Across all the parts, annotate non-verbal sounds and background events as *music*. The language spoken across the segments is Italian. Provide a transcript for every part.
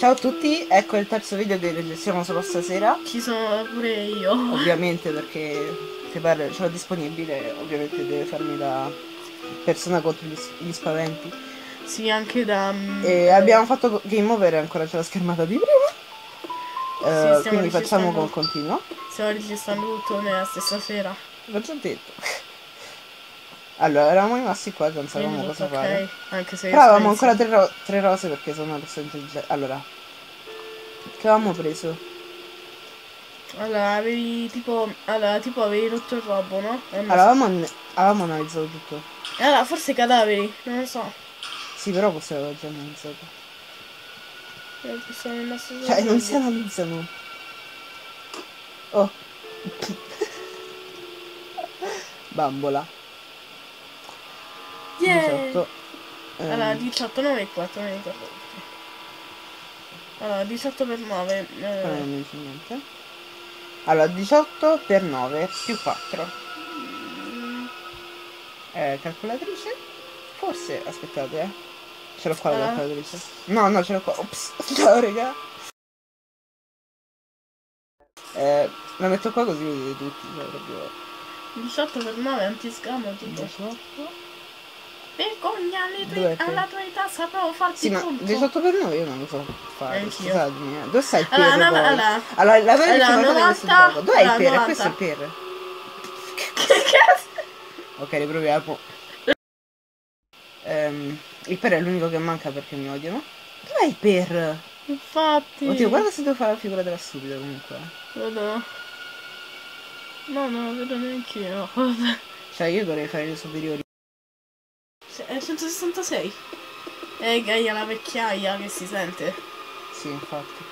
Ciao a tutti, ecco il terzo video che registriamo solo stasera. Ci sono pure io. Ovviamente perché se pare ce l'ho disponibile, ovviamente deve farmi da persona contro gli, gli spaventi. Sì, anche da... mm, E abbiamo fatto game over e ancora c'è la schermata di prima. Sì, stiamo quindi facciamo con continuo. Stiamo registrando tutto nella stessa sera. L'ho già detto. Allora, eravamo rimasti qua, non sapevamo cosa tutto fare. Anche se... Però avevamo ancora tre, ro- tre rose perché sono una persona intelligente. Allora, che avevamo preso? Allora, avevi tipo... Allora, tipo avevi rotto il robo, no? Allora, avevamo, avevamo analizzato tutto. Allora, forse cadaveri, non lo so. Sì, però questo l'avevo già analizzato. Eh, Cioè, non si analizzano. Oh. *laughs* Bambola. Yeah! 18. ehm, Allora, 18, 9 e 4, non ricordo. Allora, 18 per 9. quello non dice niente. Allora, 18 per 9 più 4. Eh, calcolatrice? Forse, aspettate, eh. Ce l'ho qua la Ah. calcolatrice. No, no, ce l'ho qua. Ops, *laughs* ciao, raga. Eh, la metto qua così vedete tutti. Cioè, proprio 18 per 9 antiscamo tipo. 18. Vergogna tue- alla tua età sapevo farti Sì, ma punto. 18 per 9 io non lo so fare. Neanch'io. Scusatemi, eh. Dove sta il per Allora, no, allora- Allora, la vera allora, di questo 90, gioco. Dov'è il? 90. Questo è il per. che cazzo? Ok, riproviamo. Ehm, il per è l'unico che manca perché mi odiano. Dov'è il per? Infatti. Oddio, guarda se devo fare la figura della stupida comunque. Vedo. No, non lo vedo neanche io. Cioè, io dovrei fare le superiori. È 166. Eh, Gaia la vecchiaia che si sente. Sì, infatti.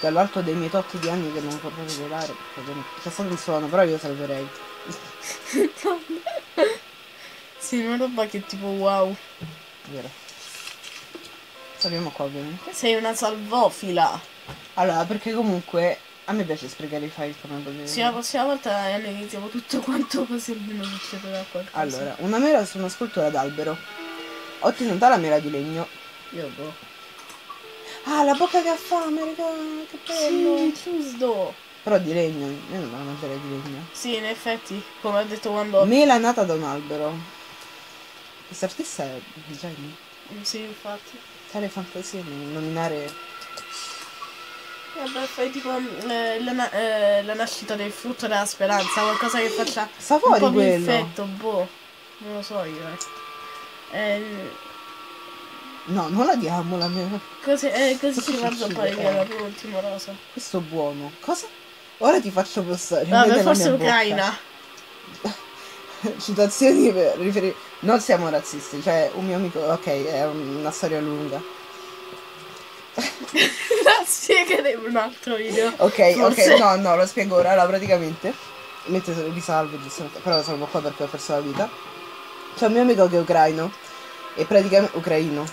Dall'alto dei miei tot di anni che non vorrei rivelare, perché c'è stato un suono, però io salverei. *laughs* sì, una roba che tipo wow. Vero. Saliamo qua ovviamente. Sei una salvofila. Allora, perché comunque a me piace sprecare i file come potete Sì, la prossima volta analizziamo tutto *laughs* quanto così almeno succederà qualcosa. Allora, una mela su una scultura d'albero. Ottenuta la mela di legno. Io boh. Ah, la bocca che ha fame, raga, che bello. Sì, giusto. Però di legno, io non la mangerei di legno. Sì, in effetti, come ho detto quando... Mela nata da un albero. Questa artista è un genio. Sì, infatti. Tale fantasia nel nominare... Vabbè, fai tipo eh, la, eh, la nascita del frutto della speranza, qualcosa che faccia Sta un po' quello. effetto, boh. Non lo so io, eh. Eh, No, non la diamo la mela. così, eh, così ci va a succede? zappare via Eh. la prima ultima rosa. Questo buono. Cosa? Ora ti faccio postare. Vabbè, forse mia ucraina. *laughs* Citazioni per riferire... Non siamo razzisti, cioè un mio amico... Ok, è una storia lunga. *laughs* Spiegheremo un altro video. Ok, Forse. ok, no, no, lo spiego ora. Allora, praticamente, mentre risalvo, giustamente, però sono qua perché ho perso la vita. C'è un mio amico che è ucraino, e praticamente, ucraino,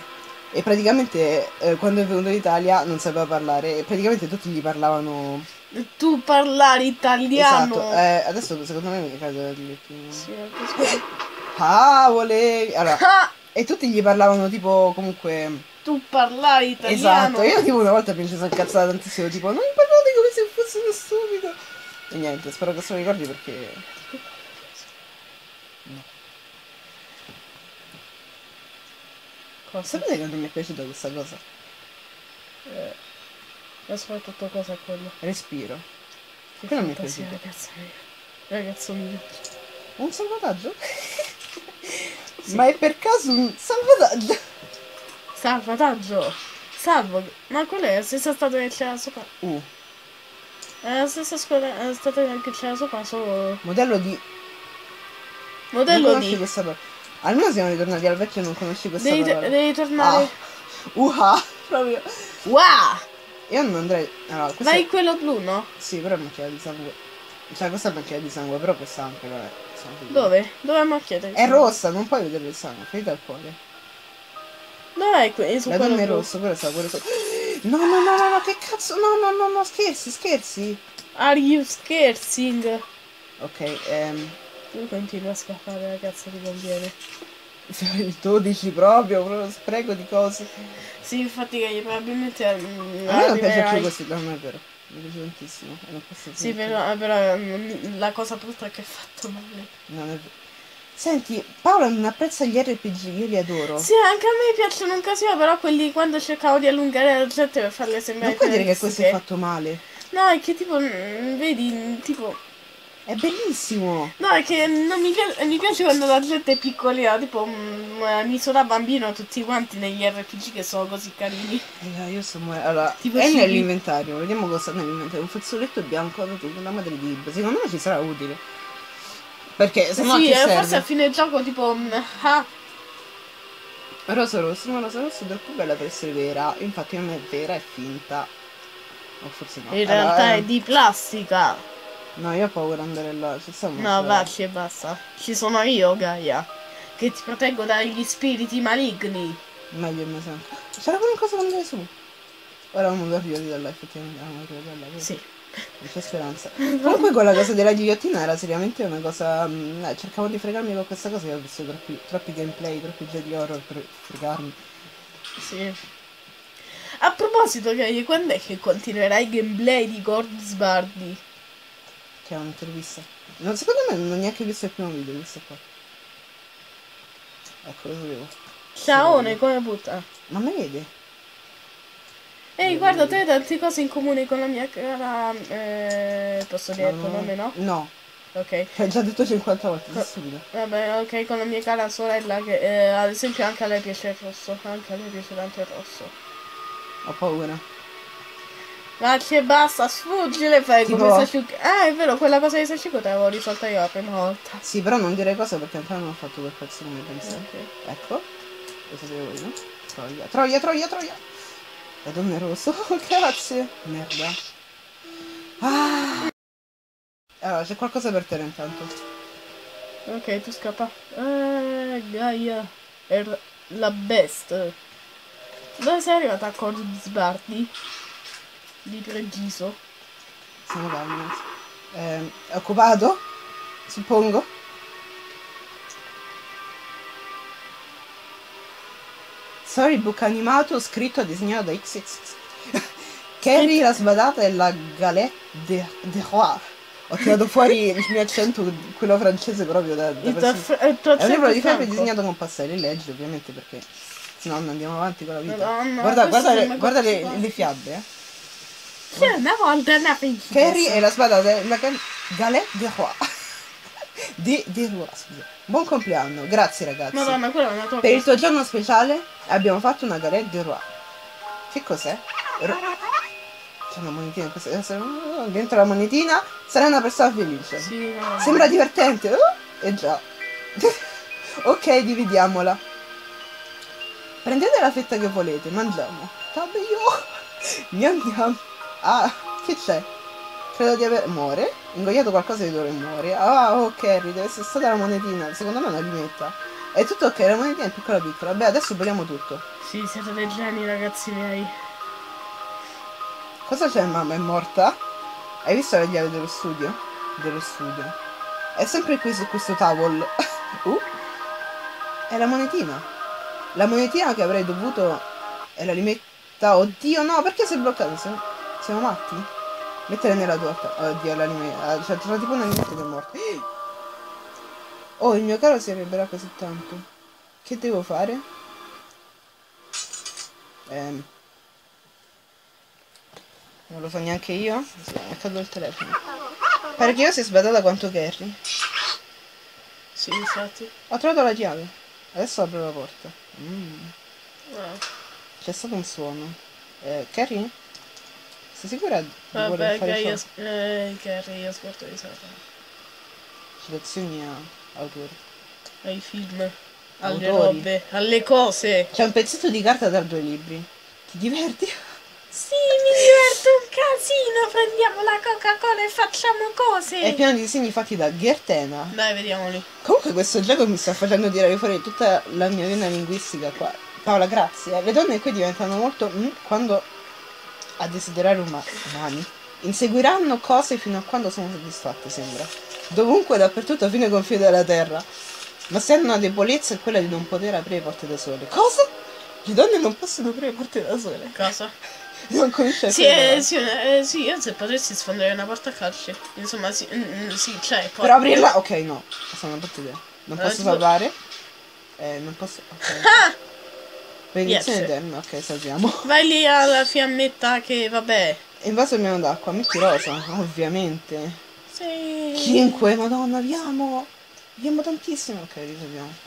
e praticamente eh, quando è venuto in Italia non sapeva parlare, e praticamente tutti gli parlavano... Tu parlare italiano. Esatto, eh, adesso secondo me mi cade il Sì. Ah, vole... Allora, Ah, e tutti gli parlavano tipo comunque... tu parlare italiano. Esatto, io tipo una volta mi sono incazzata tantissimo, tipo non parlate come se fossi uno stupido. E niente, spero che se lo ricordi perché... Cosa? Sapete che non mi è piaciuta questa cosa? Eh, ma soprattutto cosa è quello? Respiro. Che Quello mi è piaciuto. ragazzo mio. Ragazzo mio. Un salvataggio? *laughs* Ma è per caso un salvataggio? Salvataggio. Salvo. Ma quella è la stessa statua che c'era sopra. Uh, È la stessa scuola, è statua che c'era sopra, solo. modello di... non Modello conosci di. questa parola. Almeno siamo ritornati al vecchio non conosci questa Devi, parola. devi tornare. Ah. *laughs* Uha, proprio. Wow! Io non andrei... Allora, questa... Vai quello blu, no? Sì, però è macchia di sangue. Cioè, questa è macchia di sangue, però questa anche lo è. sangue. Dove? Dove è macchiata? È rossa, non puoi vedere il sangue, ferita al cuore. Dov'è que- su La quello donna è rossa, quello sta pure sotto. No, no, no, no, no, che cazzo? No, no, no, no, scherzi, scherzi. Are you scherzing? Ok, ehm... Tu continui a scappare, ragazza, ti conviene. *laughs* Il 12 proprio, proprio spreco di cose. Sì, infatti che probabilmente... mm, A me non piace più così, no, non è vero. Mi piace tantissimo. non posso Sì, però, però mm, la cosa brutta è che è fatto male. Non è vero. Senti, Paola non apprezza gli RPG, io li adoro. Sì, anche a me piacciono un casino, però quelli quando cercavo di allungare la gente per farle sembrare non puoi dire che questo è fatto male. No, è che tipo, mm, vedi, tipo... È bellissimo. No, è che non mi piace, mi piace quando la gente è piccolina, tipo mm, eh, misura bambino tutti quanti negli RPG che sono così carini. Raga, io morendo. Allora, Tipo è nell'inventario. Vediamo cosa nell'inventario. Un fazzoletto bianco con una madre di. Secondo me ci sarà utile. Perché se no sì, eh, forse a fine gioco tipo... mm, ah, Rosa rossa, ma rosa rossa è troppo bella per essere vera. Infatti non è vera, è finta. O forse no. in Allora, realtà è di plastica. No, io ho paura di andare là. Ci sta No, vacci e basta. Ci sono io, Gaia, che ti proteggo dagli spiriti maligni. Meglio mio sangue. C'era qualcosa con andare su. Ora non mi arrivati da là, effettivamente. Non arrivati da là. Sì. Non c'è speranza. Comunque quella cosa della ghigliottina era seriamente una cosa. eh, cercavo di fregarmi con questa cosa. Io ho visto troppi, troppi gameplay, troppi giochi horror per fregarmi. Sì. A proposito, Gaia, quando è che continuerai i gameplay di Gord Sbardi? Che è un'intervista. Non, secondo me non ho neanche visto il primo video, questo qua. Ecco, lo sapevo. Ciaone, come butta? Ma me vede? Ehi, guarda, tu hai tante cose in comune con la mia cara... Eh, posso dire il tuo nome, no? No. Ok. Hai già detto 50 volte, stupido. Vabbè, ok, con la mia cara sorella che eh, ad esempio anche a lei piace il rosso, anche a lei piace tanto il rosso. Ho paura. Ma che basta, sfuggile, fai Tipo? come Sashiko. Ah, è vero, quella cosa di Sashiko te l'avevo risolta io la prima volta. Sì, però non dire cosa perché ancora non ho fatto quel pezzo come pensavi. Ok. Ecco, lo sapevo io. Troia, troia, troia, troia. È rosso, oh, *laughs* grazie. Merda. Ah. Allora, c'è qualcosa per te intanto. Ok, tu scappa. Eh, Gaia. Er- la best. Dove sei arrivata a Cord Sbardi? Di preciso. Siamo calmi. Eh, è occupato? Suppongo. Storybook animato scritto e disegnato da XXX. *laughs* Carrie la sbadata e la galette de, de roi. Ho tirato fuori il mio accento, quello francese proprio da, da Il tuo, il tuo È un libro di franco. disegnato con pastelli, leggi ovviamente perché se no non andiamo avanti con la vita. Madonna, guarda guarda, le, guarda le, le fiabe, eh. C'è una volta una principessa. Carrie e la sbadata, la gal- galette de roi. *laughs* di, di roi, scusa. Buon compleanno, grazie ragazzi. Madonna, quella è una tua Per il tuo giorno speciale abbiamo fatto una galette de roi. Che cos'è? Ro- C'è una monetina in questa- eh, Dentro la monetina sarai una persona felice. Sì, no. Sembra divertente, oh? Eh già. *laughs* ok, dividiamola. Prendete la fetta che volete, mangiamo. Vabbè *laughs* io. Andiamo. Ah, che c'è? Credo di aver. Muore? Ingoiato qualcosa di dove muore. Ah, ok, deve essere stata la monetina. Secondo me è una limetta. È tutto ok, la monetina è piccola piccola. Beh, adesso vogliamo tutto. Sì, siete dei geni, ragazzi miei. Cosa c'è, mamma? È morta? Hai visto la chiave dello studio? Dello studio. È sempre qui su questo tavolo. *laughs* uh. È la monetina. La monetina che avrei dovuto... È la limetta... Oddio, no, perché sei bloccato? Siamo, siamo matti? Mettere nella torta. Oddio, la limetta... Cioè, c'era tipo una limetta che è morta. *gasps* Oh, il mio caro si arrebbierà così tanto. Che devo fare? Ehm... Non lo so neanche io. Sì, è caduto il telefono. Pare che io sia sbadata quanto Carrie. Sì, infatti. Ho trovato la chiave. Adesso apro la porta. Mm, Ah. C'è stato un suono. Eh, Carrie? Sei sicura di Vabbè, voler fare ciò? eh, Carrie, io aspetto di sapere. Citazioni a autori. Ai film, alle Autori. robe, alle cose. C'è un pezzetto di carta tra due libri. Ti diverti? *laughs* Sì, mi diverto un casino. Prendiamo la Coca-Cola e facciamo cose. È pieno di disegni fatti da Gertena. Dai, vediamoli. Comunque questo gioco mi sta facendo tirare fuori tutta la mia vena linguistica qua. Paola, grazie. Le donne qui diventano molto mm, quando a desiderare uma- umani. Inseguiranno cose fino a quando sono soddisfatte, sembra. Dovunque, dappertutto, fino ai confini della terra. Ma se hanno una debolezza è quella di non poter aprire porte da sole. Cosa? Le donne non possono aprire porte da sole. Cosa? *laughs* Non conosce Sì, eh, sì, eh, sì, io se potessi sfondare una porta a calci. Insomma, sì, mm, mm, sì cioè, poi... Per aprirla, ok, no. È una brutta idea. Non Eh, posso tipo- salvare. Eh, non posso. Ok. Ah! Benedizione Yes. eterna, ok, salviamo. Vai lì alla fiammetta che vabbè. Invaso il meno d'acqua, metti rosa, ovviamente. Sì. 5, madonna, abbiamo. Abbiamo tantissimo. Ok, risolviamo.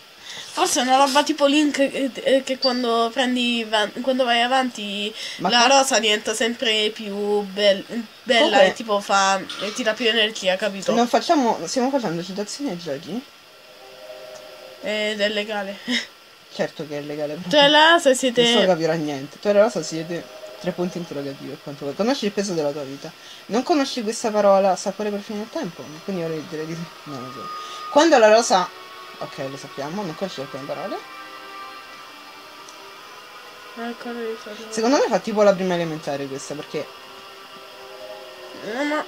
Forse è una roba tipo Link eh, eh, che quando prendi quando vai avanti Ma la rosa diventa sempre più bel- bella e tipo fa e ti dà più energia, capito? Non facciamo. Stiamo facendo citazioni ai giochi? Ed è legale. Certo che è legale. Cioè là se Nessuno siete capirà niente. Tu e la rosa siete tre punti interrogativi vuoi. Conosci il peso della tua vita. Non conosci questa parola sapore per finire il tempo? Quindi ora direi di non so. Quando la rosa. Ok, lo sappiamo, non conosci le prime parole. Secondo me fa tipo la prima elementare questa, perché. Ma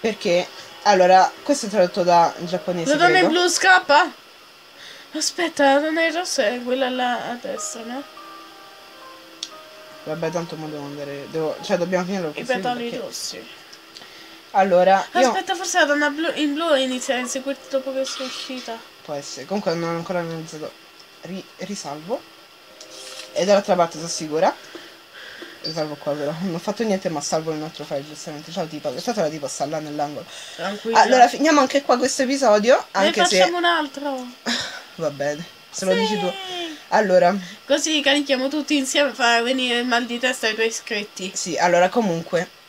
Perché. Allora, questo è tradotto da giapponese. la donna in credo. blu scappa? Aspetta, la donna in rosso è quella là a destra, no? Vabbè, tanto mo devo andare. Devo... Cioè, dobbiamo finire I petali perché- rossi. Allora, io. Aspetta, forse la donna blu- in blu inizia a inseguirti dopo che sei uscita. Può essere. Comunque non ho ancora analizzato. Ri- risalvo. E dall'altra parte sono sicura. Risalvo qua però. Non ho fatto niente ma salvo un altro file giustamente. Ciao tipo. Questa la tipo sta là nell'angolo. Tranquilla. Allora finiamo anche qua questo episodio. ne Anche se. facciamo un altro. *laughs* Va bene. Se lo Sì. dici tu. Allora. Così carichiamo tutti insieme e fa venire il mal di testa ai tuoi iscritti. Sì, allora comunque.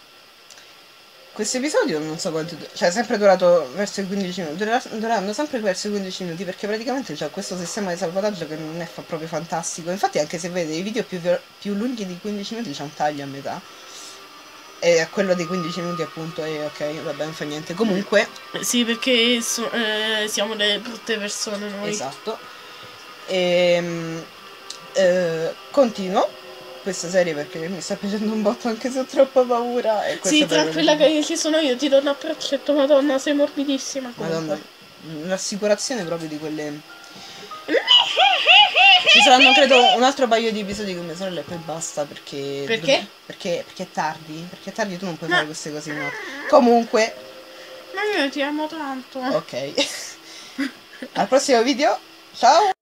Questo episodio non so quanto. Cioè, è sempre durato verso i 15 minuti. Dureranno sempre verso i 15 minuti. Perché praticamente c'è questo sistema di salvataggio che non è proprio fantastico. Infatti, anche se vedete i video più, più lunghi di 15 minuti c'è un taglio a metà. E a quello dei 15 minuti, appunto, è ok, vabbè, non fa niente. Comunque, Sì, perché so- eh, siamo delle brutte persone noi. esatto. Ehm, eh, continuo questa serie perché mi sta piacendo un botto anche se ho troppa paura. E Sì, questa tra per- quella che ci sono io ti do un abbraccetto, madonna, sei morbidissima. Madonna, Comunque. l'assicurazione proprio di quelle. *laughs* Ci saranno credo un altro paio di episodi con mia sorella e poi basta perché. Perché? Perché, perché è tardi. Perché è tardi tu non puoi Ma- fare queste cose in notte. Comunque, Ma io ti amo tanto. ok. *laughs* Al prossimo video. Ciao!